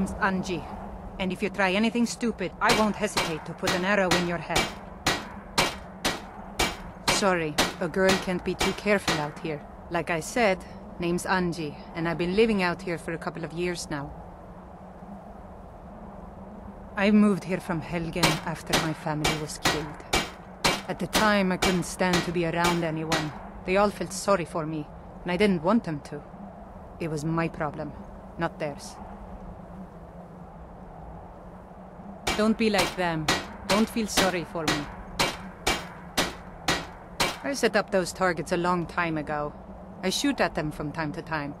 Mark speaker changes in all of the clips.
Speaker 1: Name's Angi. And if you try anything stupid, I won't hesitate to put an arrow in your head. Sorry, a girl can't be too careful out here. Like I said, name's Angi, and I've been living out here for a couple of years now. I moved here from Helgen after my family was killed. At the time, I couldn't stand to be around anyone. They all felt sorry for me, and I didn't want them to. It was my problem, not theirs. Don't be like them. Don't feel sorry for me. I set up those targets a long time ago. I shoot at them from time to time.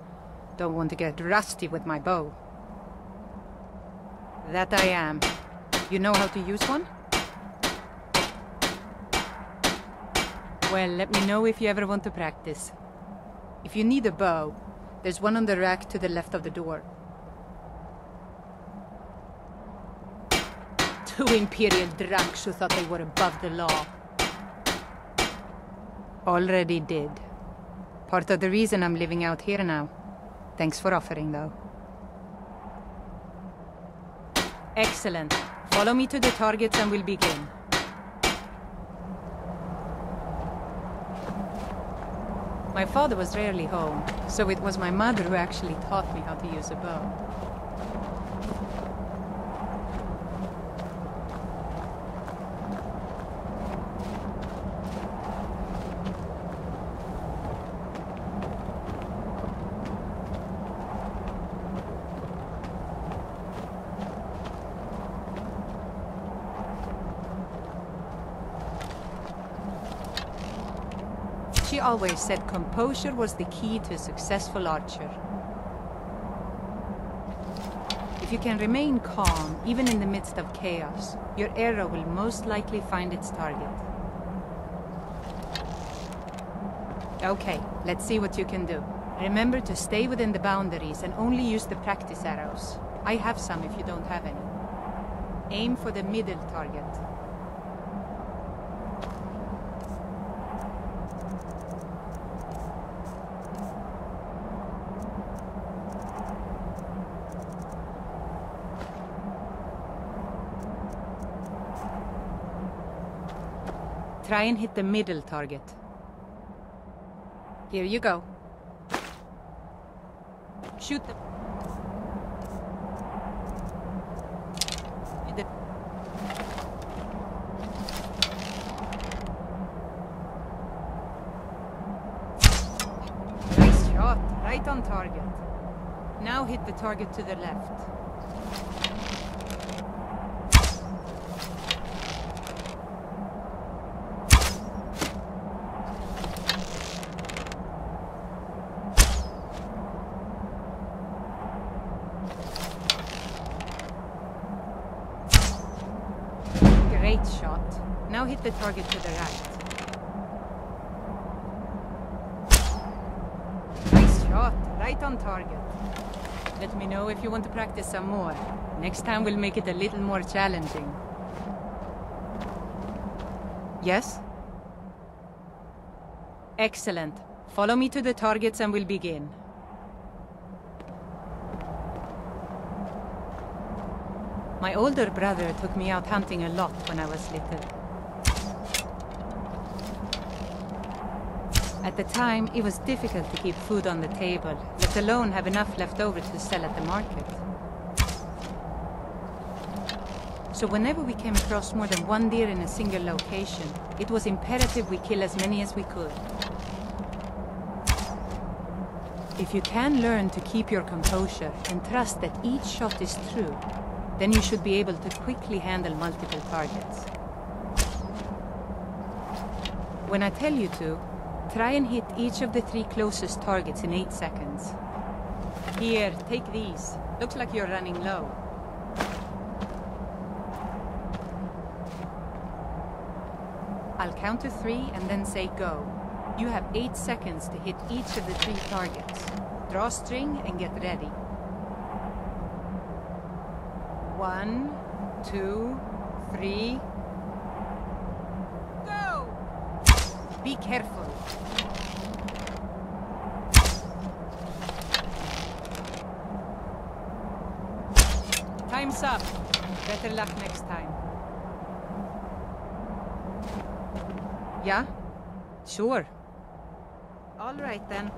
Speaker 1: Don't want to get rusty with my bow. That I am. You know how to use one? Well, let me know if you ever want to practice. If you need a bow, there's one on the rack to the left of the door. Two Imperial drunks who thought they were above the law. Already did. Part of the reason I'm living out here now. Thanks for offering, though. Excellent. Follow me to the targets and we'll begin. My father was rarely home, so it was my mother who actually taught me how to use a bow. She always said composure was the key to a successful archer. If you can remain calm, even in the midst of chaos, your arrow will most likely find its target. Okay, let's see what you can do. Remember to stay within the boundaries and only use the practice arrows. I have some if you don't have any. Aim for the middle target. Try and hit the middle target. Here you go. Shoot did- Nice shot. Right on target. Now hit the target to the left. Great shot. Now hit the target to the right. Nice shot. Right on target. Let me know if you want to practice some more. Next time we'll make it a little more challenging. Yes? Excellent. Follow me to the targets and we'll begin. My older brother took me out hunting a lot when I was little. The time, it was difficult to keep food on the table, let alone have enough left over to sell at the market. So whenever we came across more than one deer in a single location, it was imperative we kill as many as we could. If you can learn to keep your composure and trust that each shot is true, then you should be able to quickly handle multiple targets. When I tell you to, try and hit each of the three closest targets in 8 seconds. Here, take these. Looks like you're running low. I'll count to three and then say go. You have 8 seconds to hit each of the three targets. Draw string and get ready. One, two, three. Go! Be careful. Time's up. Better luck next time. Yeah? Sure. All right then.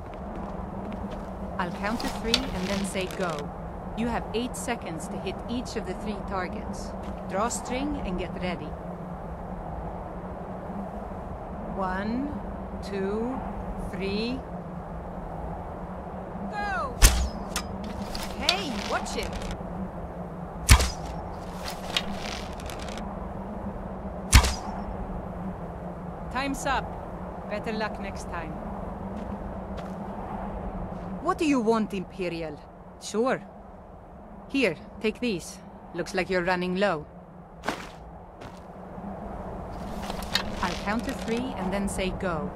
Speaker 1: I'll count to three and then say go. You have eight seconds to hit each of the three targets. Draw string and get ready. One, two, three. Go! Hey, watch it! Time's up. Better luck next time. What do you want, Imperial? Sure. Here, take these. Looks like you're running low. I'll count to three and then say go.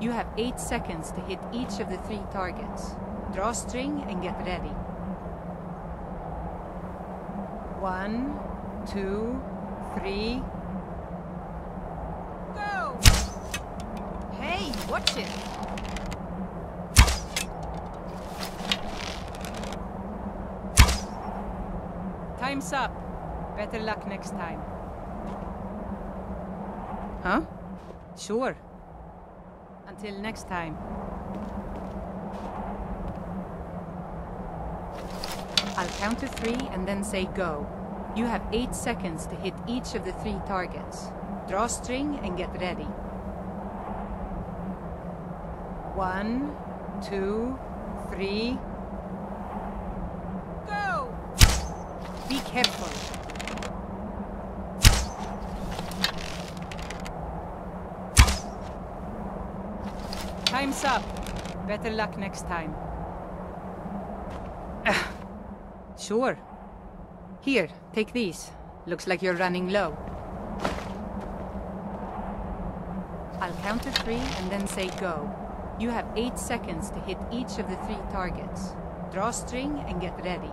Speaker 1: You have eight seconds to hit each of the three targets. Draw string and get ready. One, two, three. Go! Hey, watch it! Time's up. Better luck next time. Huh? Sure. Until next time. I'll count to three and then say go. You have eight seconds to hit each of the three targets. Draw string and get ready. One, two, three. Go! Be careful. Time's up. Better luck next time. sure. Here, take these. Looks like you're running low. I'll count to three and then say go. You have eight seconds to hit each of the three targets. Draw string and get ready.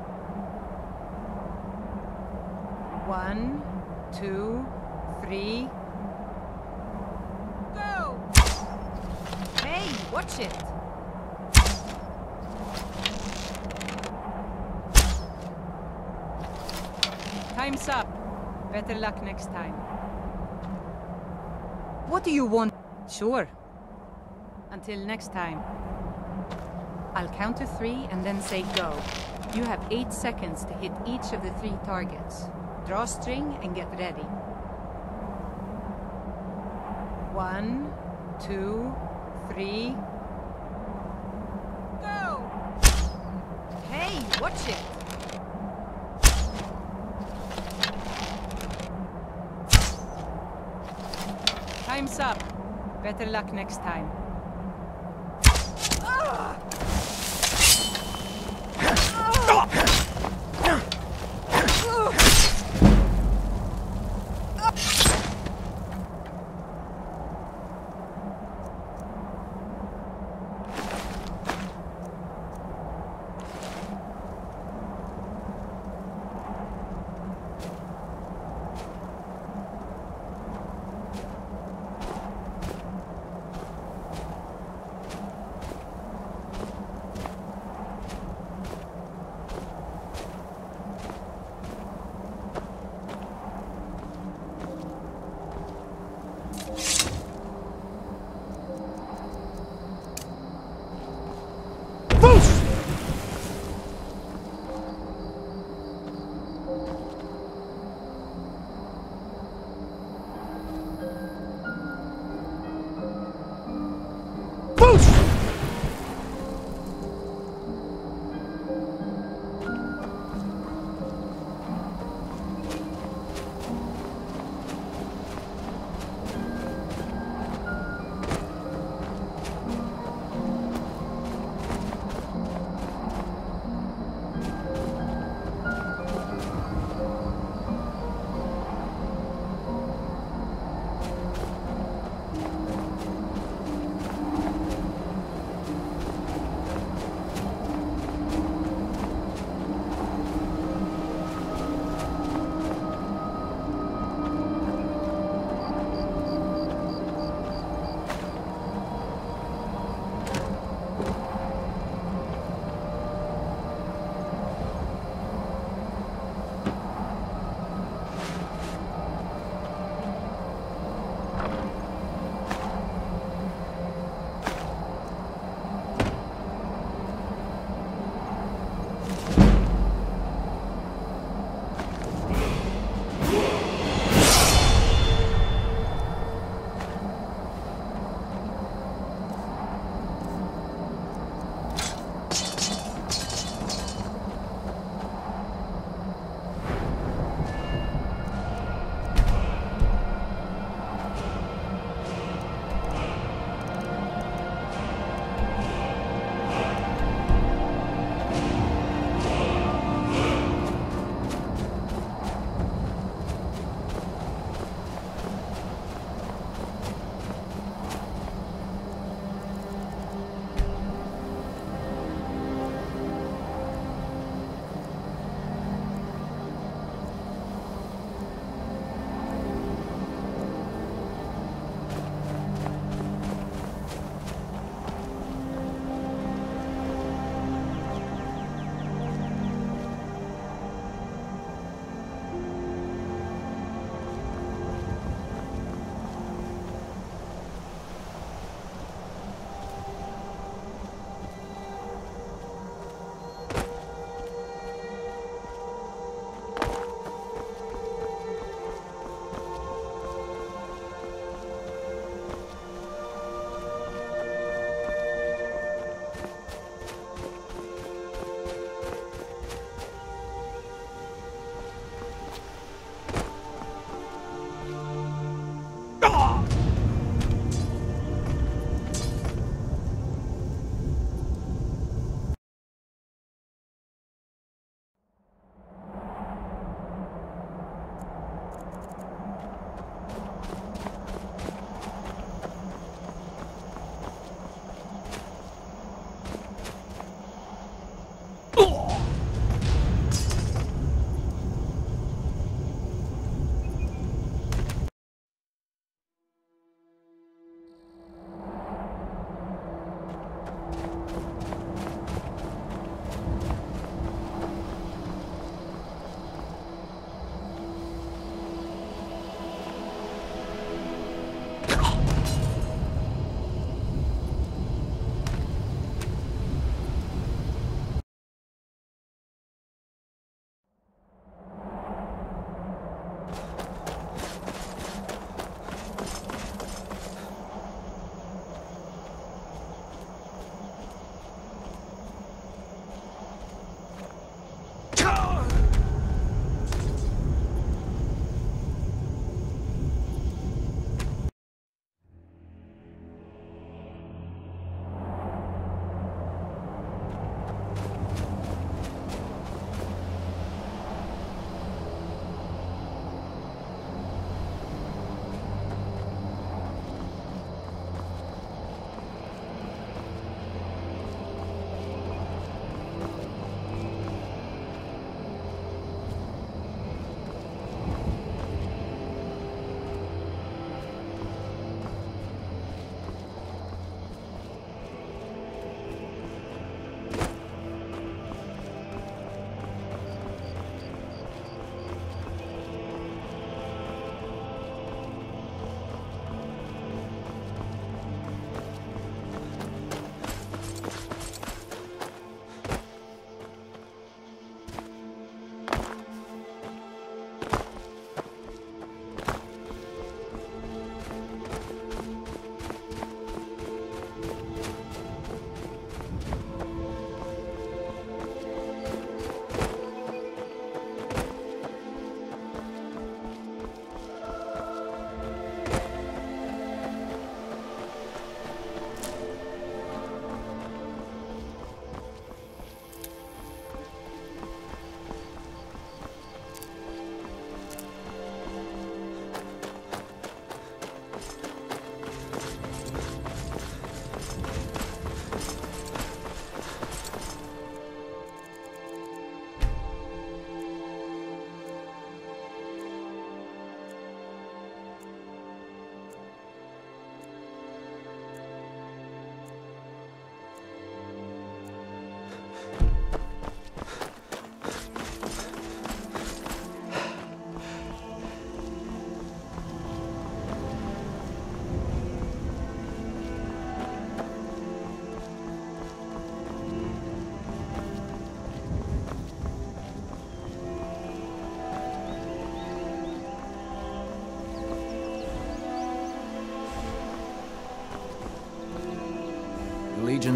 Speaker 1: One, two, three. Go! Hey, watch it! Time's up. Better luck next time. What do you want? Sure. Until next time. I'll count to three and then say go. You have eight seconds to hit each of the three targets. Draw string and get ready. One, two, three. Go! Hey, watch it! Time's up. Better luck next time.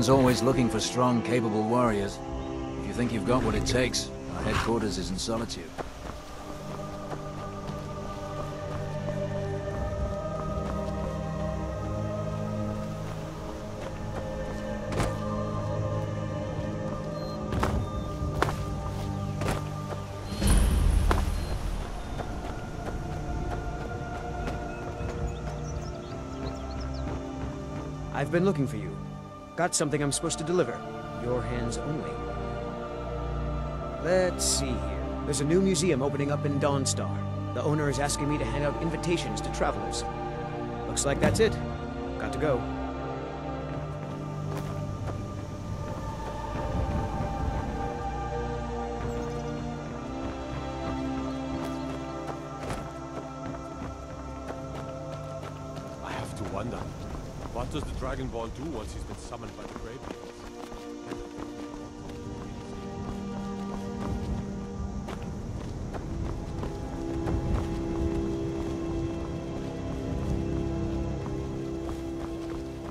Speaker 2: Always looking for strong, capable warriors. If you think you've got what it takes, our headquarters is in Solitude.
Speaker 3: I've been looking for you. Got something I'm supposed to deliver. Your hands only. Let's see here. There's a new museum opening up in Dawnstar. The owner is asking me to hand out invitations to travelers. Looks like that's it. Got to go.
Speaker 4: Ball do once he's been summoned by the Grey Bears?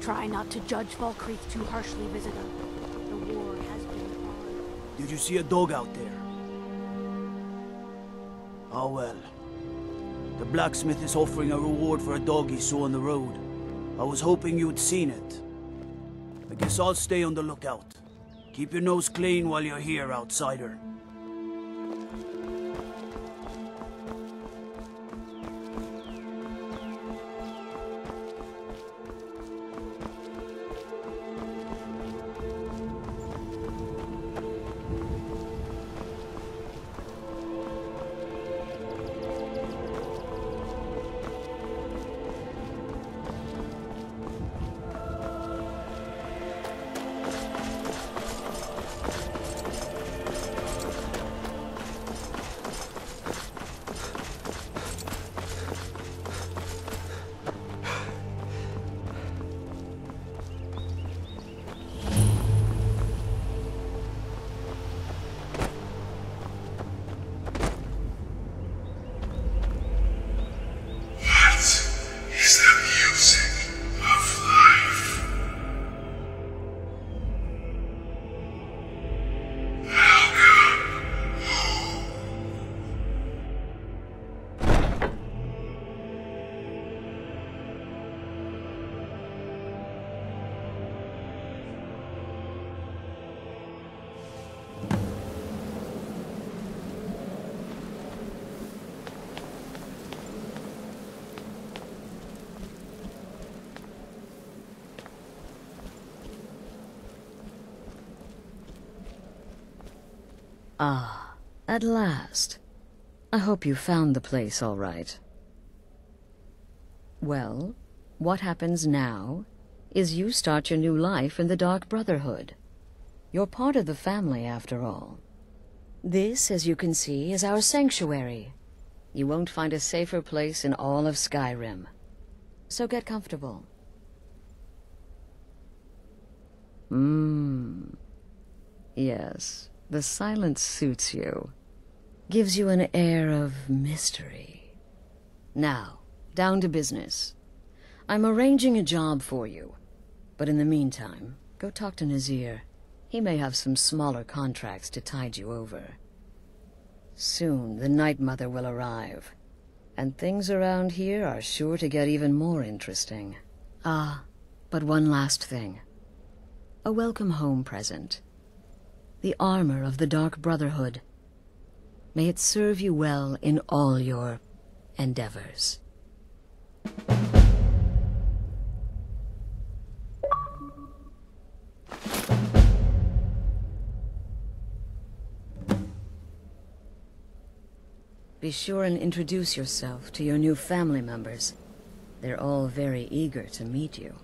Speaker 5: Try not to judge Falkreath too harshly, visitor. The war has been hard.
Speaker 6: Did you see a dog out there? Oh well. The blacksmith is offering a reward for a dog he saw on the road. I was hoping you'd seen it. I guess I'll stay on the lookout. Keep your nose clean while you're here, outsider.
Speaker 7: Ah, at last. I hope you found the place all right. Well, what happens now is you start your new life in the Dark Brotherhood. You're part of the family, after all. This, as you can see, is our sanctuary. You won't find a safer place in all of Skyrim. So get comfortable. Mmm. Yes, the silence suits you. Gives you an air of mystery. Now, down to business. I'm arranging a job for you. But in the meantime, go talk to Nazir. He may have some smaller contracts to tide you over. Soon the Night Mother will arrive. And things around here are sure to get even more interesting. Ah, but one last thing. A welcome home present. The armor of the Dark Brotherhood. May it serve you well in all your endeavors. Be sure and introduce yourself to your new family members. They're all very eager to meet you.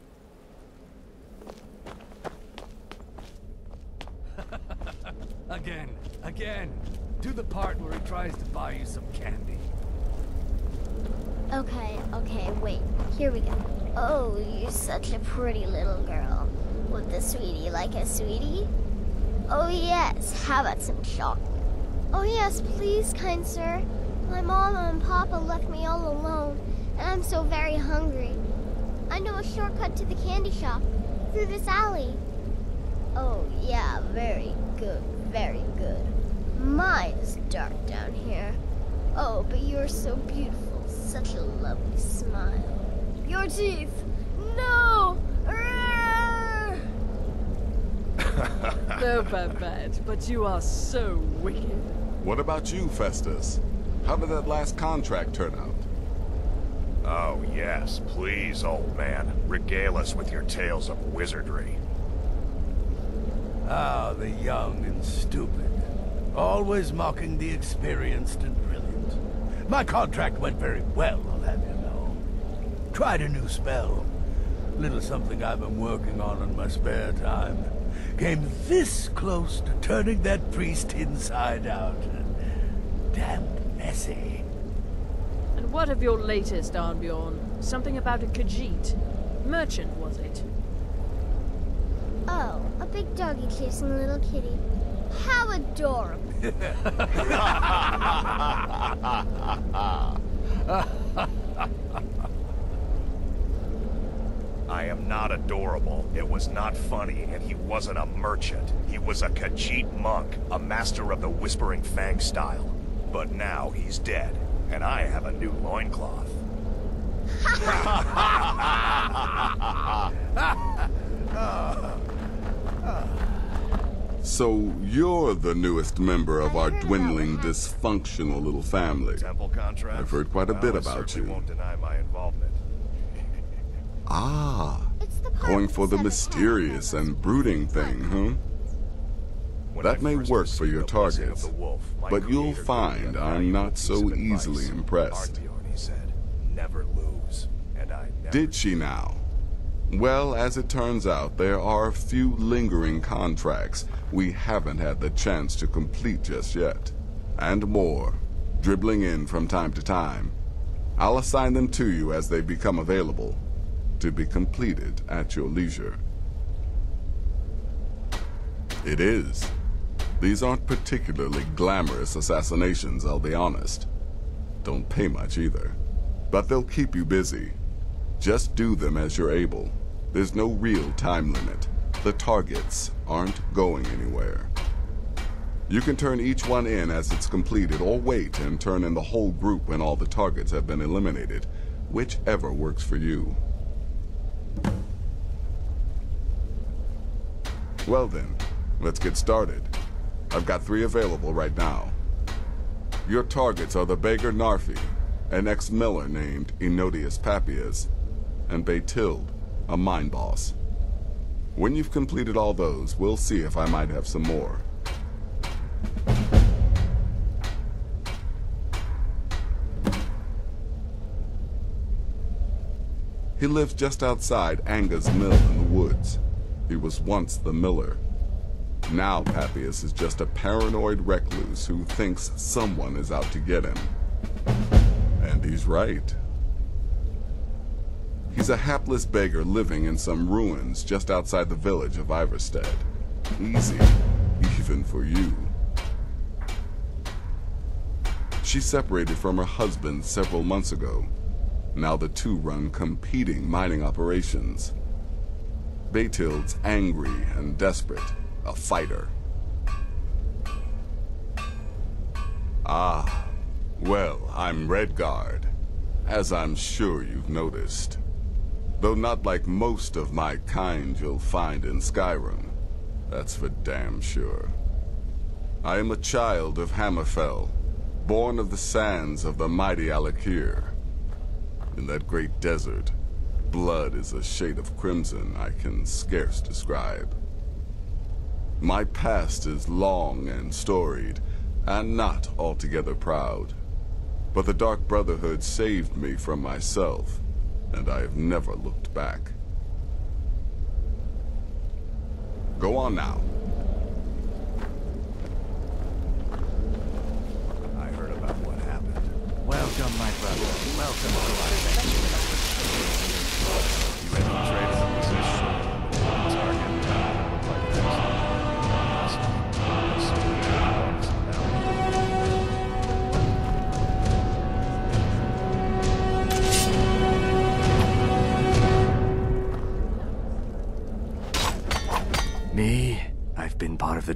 Speaker 8: Again, again. Do the part where he tries to buy you some candy.
Speaker 9: Okay, okay, wait. Here we go. Oh, you're such a pretty little girl. Would the sweetie like a sweetie? Oh, yes. How about some chocolate? Oh, yes, please, kind sir. My mama and papa left me all alone, and I'm so very hungry. I know a shortcut to the candy shop through this alley. Oh yeah, very good, very good. Mine is dark down here. Oh, but you're so beautiful. Such a lovely smile. Your teeth! No! Arrgh!
Speaker 10: No, Babette, but you are so wicked.
Speaker 11: What about you, Festus? How did that last contract turn out?
Speaker 12: Oh, yes, please, old man. Regale us with your tales of wizardry.
Speaker 8: Ah, the young and stupid. Always mocking the experienced and brilliant. My contract went very well, I'll have you know. Tried a new spell. Little something I've been working on in my spare time. Came this close to turning that priest inside out. Damned messy.
Speaker 10: And what of your latest, Arnbjorn? Something about a Khajiit. Merchant, was it?
Speaker 9: Oh, a big doggy chasing a little kitty. How adorable.
Speaker 12: I am not adorable. It was not funny, and he wasn't a merchant. He was a Khajiit monk, a master of the Whispering Fang style. But now he's dead, and I have a new loincloth.
Speaker 11: So you're the newest member of our dwindling, dysfunctional little family.
Speaker 12: Temple contract?
Speaker 11: I've heard quite a bit about you.
Speaker 12: won't deny my involvement.
Speaker 11: Ah,
Speaker 9: It's the part
Speaker 11: going for the mysterious and brooding thing, huh? That may work for your
Speaker 12: the blessing of
Speaker 11: targets,
Speaker 12: the wolf, my
Speaker 11: but you'll
Speaker 12: creator gave me
Speaker 11: find I'm not so easily impressed.
Speaker 12: Arnbjorn, he said, never lose. And I never
Speaker 11: Did she now? Well, as it turns out, there are a few lingering contracts we haven't had the chance to complete just yet. And more, dribbling in from time to time. I'll assign them to you as they become available, to be completed at your leisure. It is. These aren't particularly glamorous assassinations, I'll be honest. Don't pay much either. But they'll keep you busy. Just do them as you're able. There's no real time limit. The targets aren't going anywhere. You can turn each one in as it's completed, or wait and turn in the whole group when all the targets have been eliminated, whichever works for you. Well then, let's get started. I've got three available right now. Your targets are the beggar Narfi, an ex-miller named Ennodius Papius, and Beitild, a mine boss. When you've completed all those, we'll see if I might have some more. He lives just outside Anga's mill in the woods. He was once the miller. Now Papius is just a paranoid recluse who thinks someone is out to get him. And he's right. He's a hapless beggar living in some ruins just outside the village of Ivarstead. Easy, even for you. She separated from her husband several months ago. Now the two run competing mining operations. Beitild's angry and desperate, a fighter. Ah, well, I'm Redguard, as I'm sure you've noticed. Though not like most of my kind you'll find in Skyrim. That's for damn sure. I am a child of Hammerfell, born of the sands of the mighty Alik'r. In that great desert, blood is a shade of crimson I can scarce describe. My past is long and storied, and not altogether proud. But the Dark Brotherhood saved me from myself, and I have never looked back. Go on now.
Speaker 12: I heard about what happened.
Speaker 8: Welcome, my brother. Welcome to our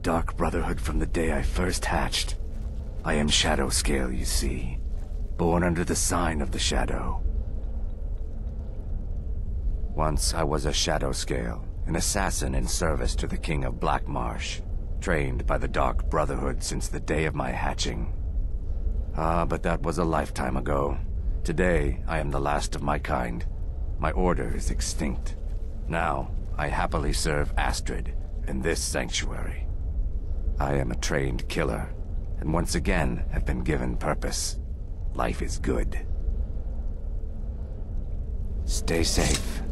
Speaker 13: Dark Brotherhood from the day I first hatched. I am Shadow Scale, you see. Born under the sign of the Shadow. Once I was a Shadow Scale, an assassin in service to the King of Black Marsh, trained by the Dark Brotherhood since the day of my hatching. Ah, but that was a lifetime ago. Today, I am the last of my kind. My order is extinct. Now, I happily serve Astrid in this sanctuary. I am a trained killer, and once again have been given purpose. Life is good. Stay safe.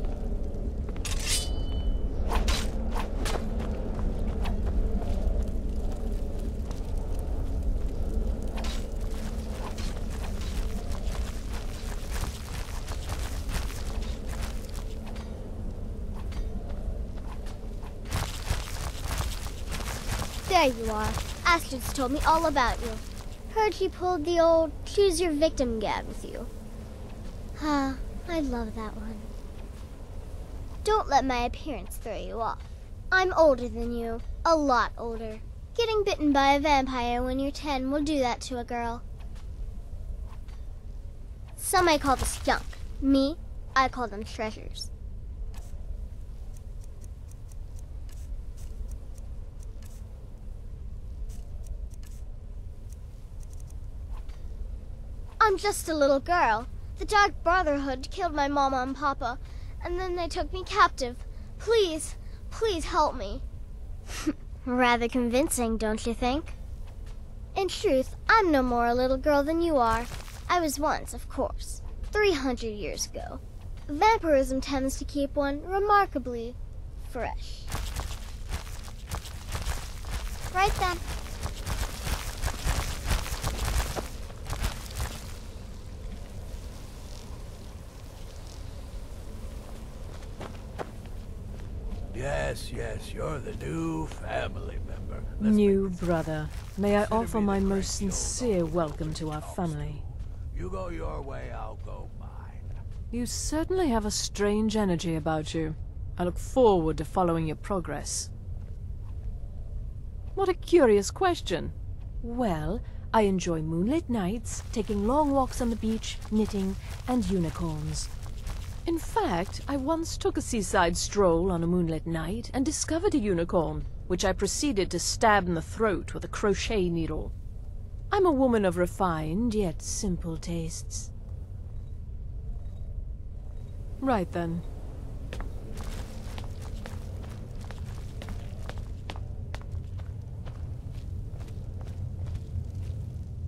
Speaker 9: There you are. Astrid's told me all about you. Heard you pulled the old choose your victim gag with you. Huh, I love that one. Don't let my appearance throw you off. I'm older than you. A lot older. Getting bitten by a vampire when you're ten will do that to a girl. Some I call this junk. Me, I call them treasures. I'm just a little girl. The Dark Brotherhood killed my mama and papa, and then they took me captive. Please, please help me. Rather convincing, don't you think? In truth, I'm no more a little girl than you are. I was once, of course, 300 years ago. Vampirism tends to keep one remarkably fresh. Right then.
Speaker 8: Yes, yes, you're the new family member.
Speaker 10: New brother, may I offer my most sincere welcome to our family.
Speaker 8: You go your way, I'll go mine.
Speaker 10: You certainly have a strange energy about you. I look forward to following your progress. What a curious question. Well, I enjoy moonlit nights, taking long walks on the beach, knitting, and unicorns. In fact, I once took a seaside stroll on a moonlit night and discovered a unicorn, which I proceeded to stab in the throat with a crochet needle. I'm a woman of refined yet simple tastes. Right then.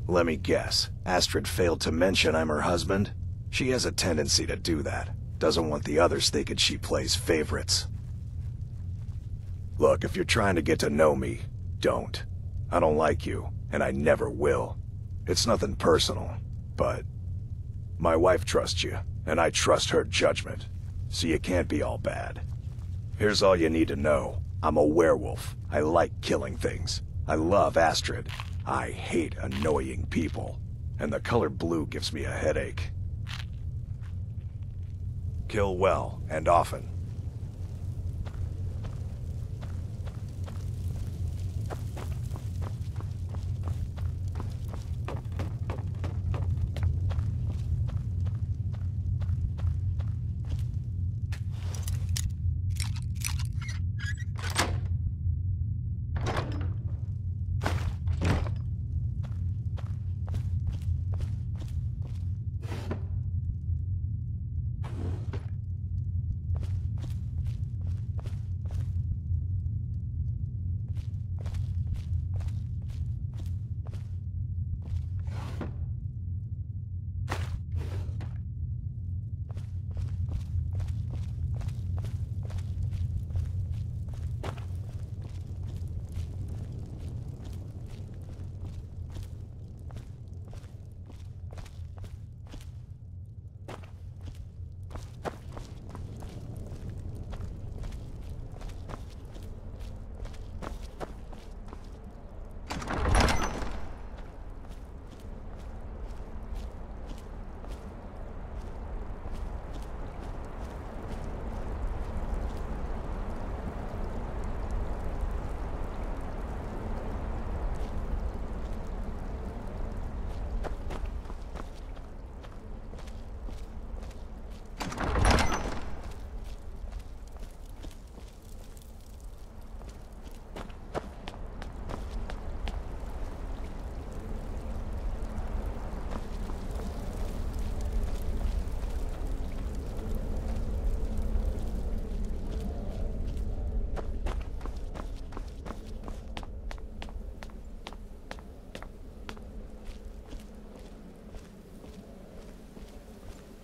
Speaker 12: Let me guess. Astrid failed to mention I'm her husband? She has a tendency to do that. Doesn't want the others thinking she plays favorites. Look, if you're trying to get to know me, don't. I don't like you, and I never will. It's nothing personal, but... My wife trusts you, and I trust her judgment. So you can't be all bad. Here's all you need to know. I'm a werewolf. I like killing things. I love Astrid. I hate annoying people. And the color blue gives me a headache. Kill well, and often.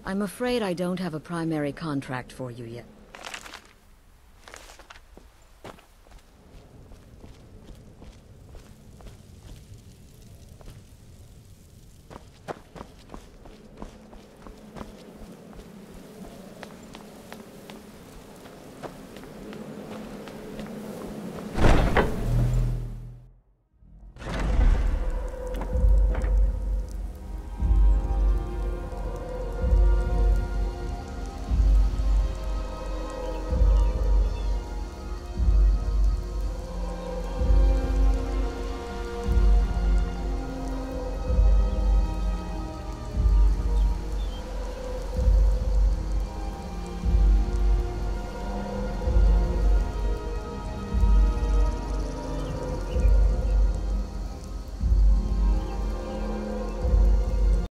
Speaker 7: I'm afraid I don't have a primary contract for you yet.